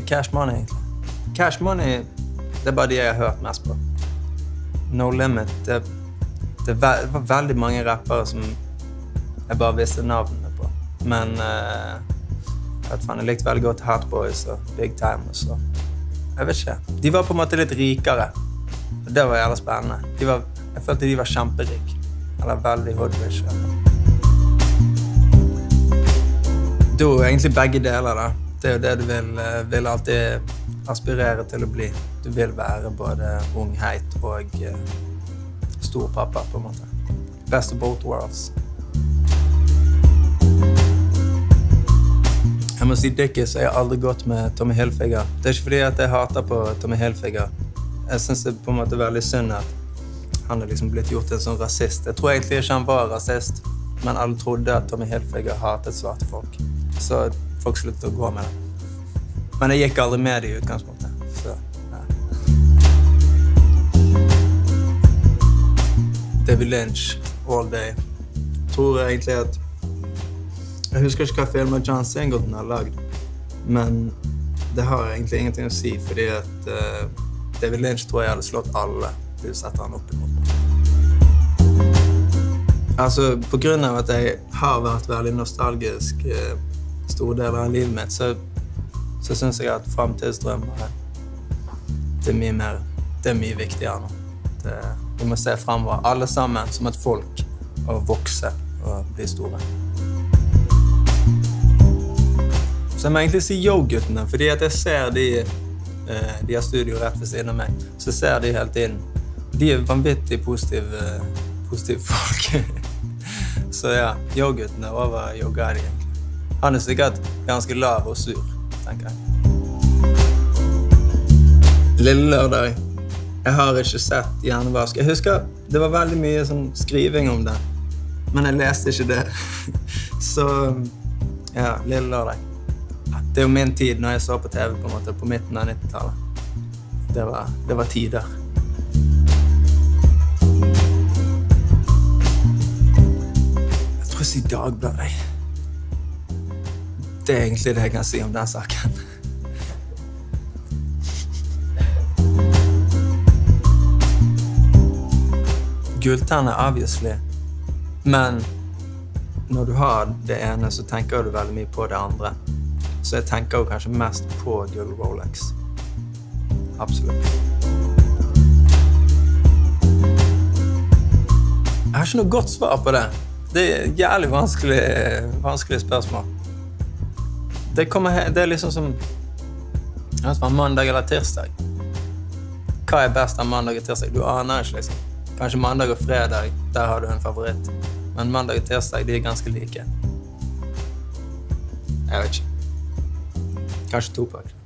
Cash Money, egentlig. Cash Money det er bare de jeg har hørt mest på. No Limit det, det var veldig mange rappere som jeg bare visste navnene på. Men uh, jeg, likte veldig godt Hot Boys og Big Time. Og så. Jeg vet ikke. De var på en måte litt rikere. Og det var jævla spennende. De var, jeg følte de var kjemperike. Eller veldig hoodwish. Du er egentlig begge deler, da. Det er jo det du vil, eh, vil alltid aspirere til å bli. Du vil være både ung, heit og uh, storpappa, på en måte. Best of both worlds. Jeg må si Dickies. Jeg har aldri gått med Tommy Hilfiger. Det er ikke fordi jeg hater på Tommy Hilfiger. Jeg syns det er på en måte veldig synd at han er liksom blitt gjort til en sånn rasist. Jeg tror egentlig ikke han var rasist, men alle trodde at Tommy Hilfiger hatet svarte folk. Så folk sluttet å gå med det. Men jeg gikk aldri med det i utgangspunktet. Så, ja. David Lynch, all day. Tror jeg egentlig at Jeg husker ikke hva filmen John Singleton har lagd, men det har egentlig ingenting å si, fordi at uh, David Lynch tror jeg hadde slått alle du setter han opp imot. Altså, av at jeg har vært veldig nostalgisk eh, store deler av livet mitt, så, så syns jeg at framtidsdrømmer er mye mer Det er mye viktigere nå. Det, vi må se framover, alle sammen, som et folk, og vokse og bli store. Så jeg må egentlig si yo-guttene, fordi jeg ser de eh, De har studio rett ved siden av meg. Så ser de helt inn. De er vanvittig positive, positive folk. Så ja, yoghurten er over egentlig. Han er sikkert ganske lav og sur, tenker jeg. Lille lørdag. Jeg har ikke sett Hjernevask. Jeg husker det var veldig mye sånn skriving om det, men jeg leste ikke det. Så ja, Lille lørdag. Det er jo min tid når jeg så på TV på en måte, på midten av 90-tallet. Det, det, var tider. Jeg i Dagbladet. Det er egentlig det jeg kan si om den saken. Gulltann er obviously, men når du har det ene, så tenker du veldig mye på det andre. Så jeg tenker jo kanskje mest på gull Rolex. Absolutt. Jeg har ikke noe godt svar på det. Det er jævlig vanskelig, vanskelig spørsmål. Det, kommer, det er liksom som vet, mandag eller tirsdag. Hva er best av mandag og tirsdag? Du aner ikke, liksom. Kanskje mandag og fredag, der har du en favoritt. Men mandag og tirsdag de er ganske like. Jeg vet ikke. Kanskje Tupac.